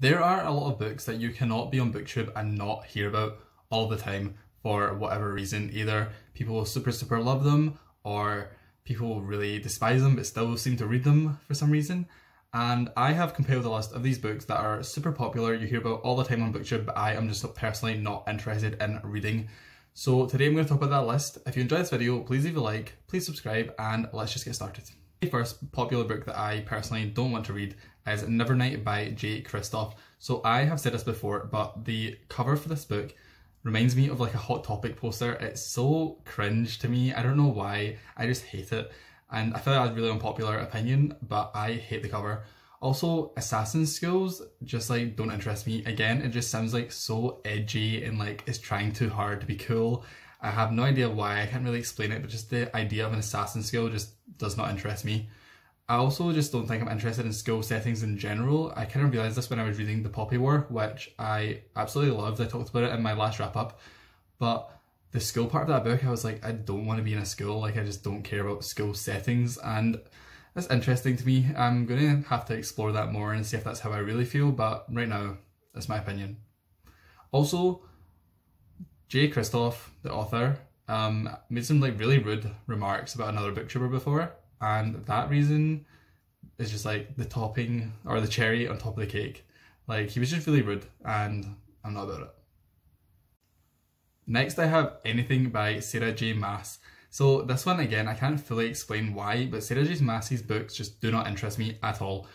There are a lot of books that you cannot be on booktube and not hear about all the time for whatever reason. Either people super super love them or people really despise them but still seem to read them for some reason. And I have compiled a list of these books that are super popular, you hear about all the time on booktube, but I am just personally not interested in reading. So today I'm going to talk about that list. If you enjoyed this video, please leave a like, please subscribe, and let's just get started. The first popular book that I personally don't want to read is Nevernight by Jay Kristoff. So I have said this before, but the cover for this book reminds me of like a Hot Topic poster. It's so cringe to me. I don't know why. I just hate it. And I feel like that's really unpopular opinion, but I hate the cover. Also, assassin skills just like don't interest me. Again, it just sounds like so edgy and like it's trying too hard to be cool. I have no idea why, I can't really explain it, but just the idea of an assassin skill just does not interest me. I also just don't think I'm interested in skill settings in general. I kind of realised this when I was reading The Poppy War, which I absolutely loved. I talked about it in my last wrap up. But the school part of that book, I was like, I don't want to be in a school. Like, I just don't care about school settings. And that's interesting to me. I'm going to have to explore that more and see if that's how I really feel. But right now, that's my opinion. Also, Jay Kristoff, the author, um, made some like really rude remarks about another booktuber before and that reason is just like the topping or the cherry on top of the cake. Like he was just really rude, and I'm not about it. Next, I have Anything by Sarah J. Maas. So this one again, I can't fully explain why, but Sarah J. Maas's books just do not interest me at all.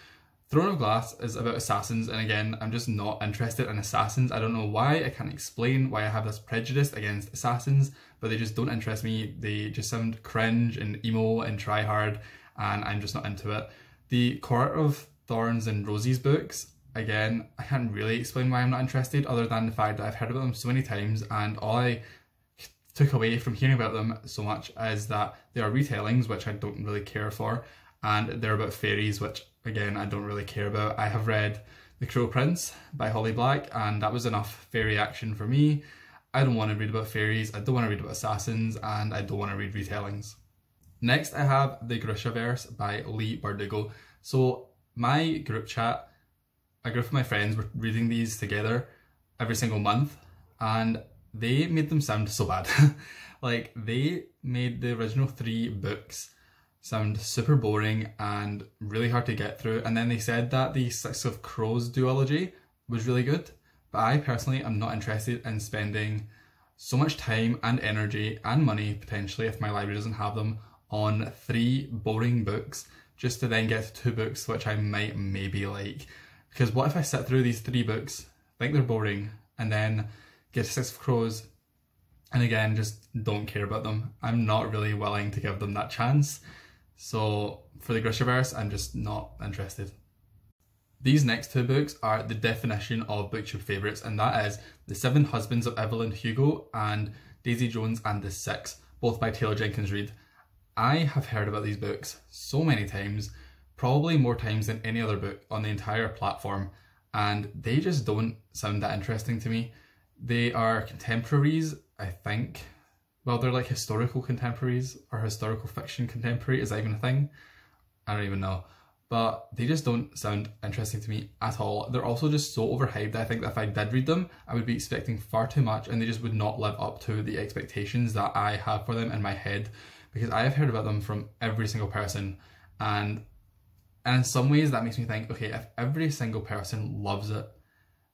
Throne of Glass is about assassins, and again, I'm just not interested in assassins. I don't know why, I can't explain why I have this prejudice against assassins, but they just don't interest me. They just sound cringe and emo and try hard, and I'm just not into it. The Court of Thorns and Roses books, again, I can't really explain why I'm not interested, other than the fact that I've heard about them so many times, and all I took away from hearing about them so much is that they are retellings, which I don't really care for, and they're about fairies, which again I don't really care about. I have read The Cruel Prince by Holly Black, and that was enough fairy action for me. I don't want to read about fairies, I don't want to read about assassins, and I don't want to read retellings. Next, I have The Grishaverse by Leigh Bardugo. So, my group chat, a group of my friends were reading these together every single month, and they made them sound so bad. like, they made the original three books sound super boring and really hard to get through. And then they said that the Six of Crows duology was really good, but I personally am not interested in spending so much time and energy and money potentially if my library doesn't have them on three boring books just to then get to two books which I might maybe like. Because what if I sit through these three books, think they're boring, and then get Six of Crows, and again just don't care about them. I'm not really willing to give them that chance. So for the Grishaverse, I'm just not interested. These next two books are the definition of booktube favourites, and that is The Seven Husbands of Evelyn Hugo and Daisy Jones and the Six, both by Taylor Jenkins Reid. I have heard about these books so many times, probably more times than any other book on the entire platform, and they just don't sound that interesting to me. They are contemporaries, I think, well, they're like historical contemporaries or historical fiction contemporary. Is that even a thing? I don't even know. But they just don't sound interesting to me at all. They're also just so overhyped. I think that if I did read them, I would be expecting far too much and they just would not live up to the expectations that I have for them in my head. Because I have heard about them from every single person. And, and in some ways, that makes me think okay, if every single person loves it,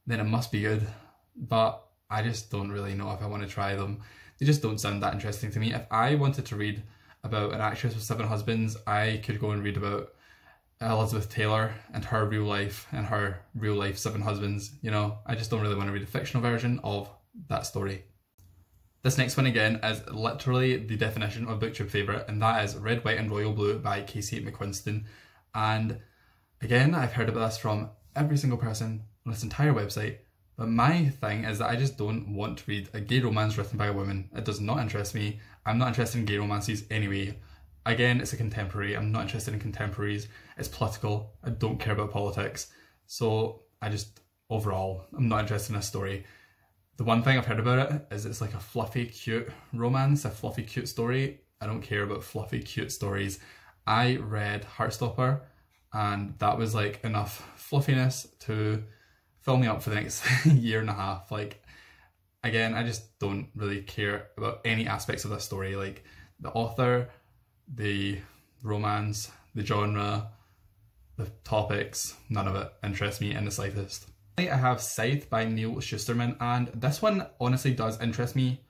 then it must be good. But I just don't really know if I want to try them they just don't sound that interesting to me. If I wanted to read about an actress with seven husbands, I could go and read about Elizabeth Taylor and her real life and her real life seven husbands. You know, I just don't really want to read a fictional version of that story. This next one again is literally the definition of booktube favourite, and that is Red, White and Royal Blue by Casey McQuiston. And again, I've heard about this from every single person on this entire website, but my thing is that I just don't want to read a gay romance written by a woman. It does not interest me. I'm not interested in gay romances anyway. Again, it's a contemporary. I'm not interested in contemporaries. It's political. I don't care about politics. So I just, overall, I'm not interested in a story. The one thing I've heard about it is it's like a fluffy, cute romance, a fluffy, cute story. I don't care about fluffy, cute stories. I read Heartstopper and that was like enough fluffiness to fill me up for the next year and a half. Like, again, I just don't really care about any aspects of the story. Like, the author, the romance, the genre, the topics, none of it interests me in the slightest. I have Scythe by Neal Shusterman, and this one honestly does interest me,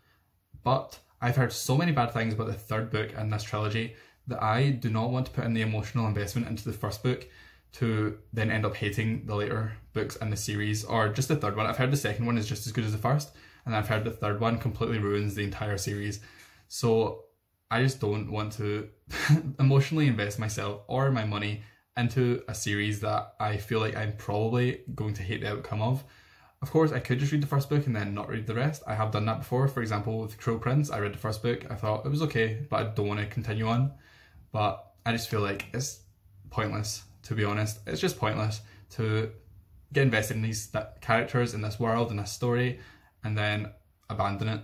but I've heard so many bad things about the third book in this trilogy that I do not want to put in the emotional investment into the first book to then end up hating the later books in the series or just the third one. I've heard the second one is just as good as the first, and I've heard the third one completely ruins the entire series. So I just don't want to emotionally invest myself or my money into a series that I feel like I'm probably going to hate the outcome of. Of course, I could just read the first book and then not read the rest. I have done that before. For example, with Cruel Prince, I read the first book. I thought it was okay, but I don't want to continue on. But I just feel like it's pointless, to be honest. It's just pointless to get invested in these characters, in this world, in this story, and then abandon it.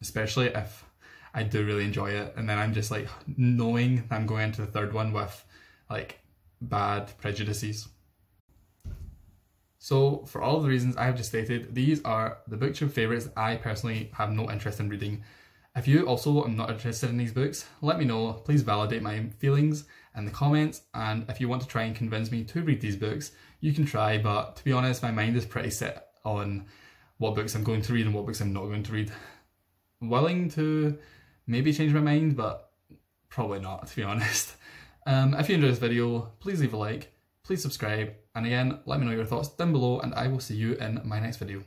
Especially if I do really enjoy it. And then I'm just like knowing I'm going into the third one with like bad prejudices. So, for all the reasons I have just stated, these are the booktube favourites I personally have no interest in reading. If you also are not interested in these books, let me know. Please validate my feelings in the comments. And if you want to try and convince me to read these books, you can try. But to be honest, my mind is pretty set on what books I'm going to read and what books I'm not going to read. willing to maybe change my mind, but probably not, to be honest. Um, if you enjoyed this video, please leave a like, please subscribe, and again, let me know your thoughts down below, and I will see you in my next video.